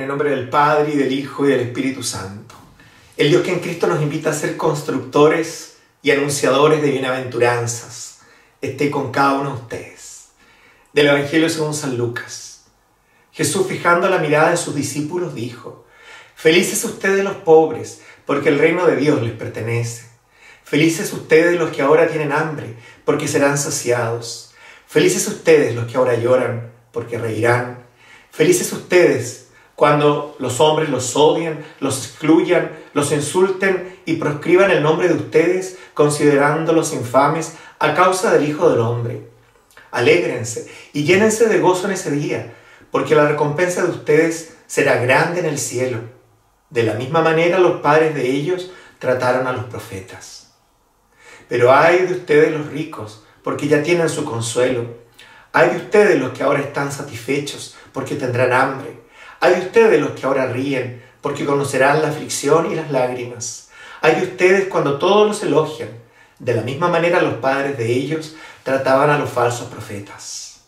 el nombre del Padre y del Hijo y del Espíritu Santo. El Dios que en Cristo nos invita a ser constructores y anunciadores de bienaventuranzas, esté con cada uno de ustedes. Del Evangelio según San Lucas. Jesús fijando la mirada en sus discípulos dijo, Felices ustedes los pobres, porque el reino de Dios les pertenece. Felices ustedes los que ahora tienen hambre, porque serán saciados. Felices ustedes los que ahora lloran, porque reirán. Felices ustedes cuando los hombres los odien, los excluyan, los insulten y proscriban el nombre de ustedes, considerándolos infames a causa del Hijo del Hombre. Alégrense y llénense de gozo en ese día, porque la recompensa de ustedes será grande en el cielo. De la misma manera los padres de ellos trataron a los profetas. Pero hay de ustedes los ricos, porque ya tienen su consuelo. Hay de ustedes los que ahora están satisfechos, porque tendrán hambre. Hay de ustedes los que ahora ríen, porque conocerán la aflicción y las lágrimas. Hay de ustedes cuando todos los elogian. De la misma manera los padres de ellos trataban a los falsos profetas.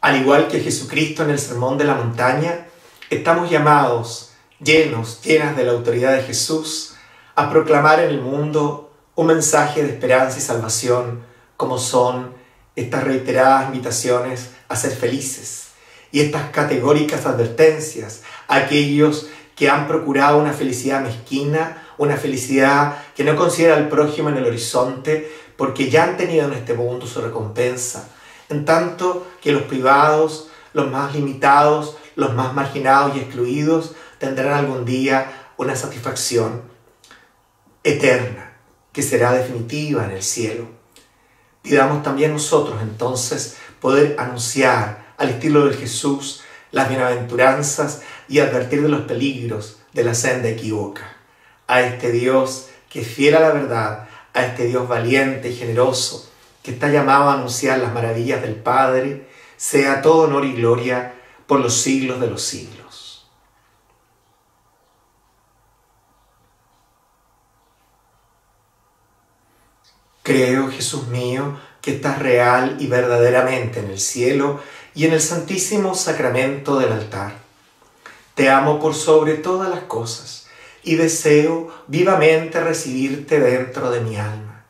Al igual que Jesucristo en el Sermón de la Montaña, estamos llamados, llenos, llenas de la autoridad de Jesús, a proclamar en el mundo un mensaje de esperanza y salvación, como son estas reiteradas invitaciones a ser felices y estas categóricas advertencias a aquellos que han procurado una felicidad mezquina, una felicidad que no considera al prójimo en el horizonte, porque ya han tenido en este mundo su recompensa, en tanto que los privados, los más limitados, los más marginados y excluidos, tendrán algún día una satisfacción eterna, que será definitiva en el cielo. Pidamos también nosotros entonces poder anunciar al estilo de Jesús las bienaventuranzas y advertir de los peligros de la senda equivoca. A este Dios que es fiel a la verdad, a este Dios valiente y generoso, que está llamado a anunciar las maravillas del Padre, sea todo honor y gloria por los siglos de los siglos. Creo, Jesús mío, que estás real y verdaderamente en el cielo y en el santísimo sacramento del altar. Te amo por sobre todas las cosas y deseo vivamente recibirte dentro de mi alma.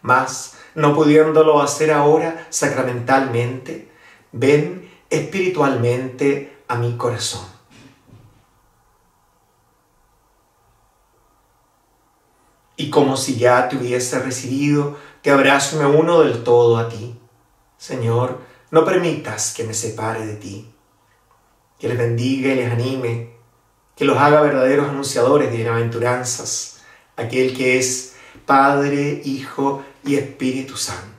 Mas, no pudiéndolo hacer ahora sacramentalmente, ven espiritualmente a mi corazón. Y como si ya te hubiese recibido, te abrazo uno del todo a ti. Señor, no permitas que me separe de ti. Que les bendiga y les anime, que los haga verdaderos anunciadores de bienaventuranzas, aquel que es Padre, Hijo y Espíritu Santo.